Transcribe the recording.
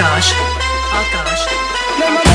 आकाश। आकाश।